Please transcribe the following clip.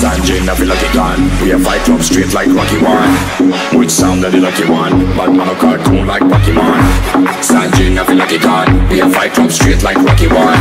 Sanjay, I feel like a gun. We have fight from straight like Rocky One. Which sound of the lucky one? But man a cartoon like Pokemon. Sanjay, I feel like a gun. We have fight from straight like Rocky One.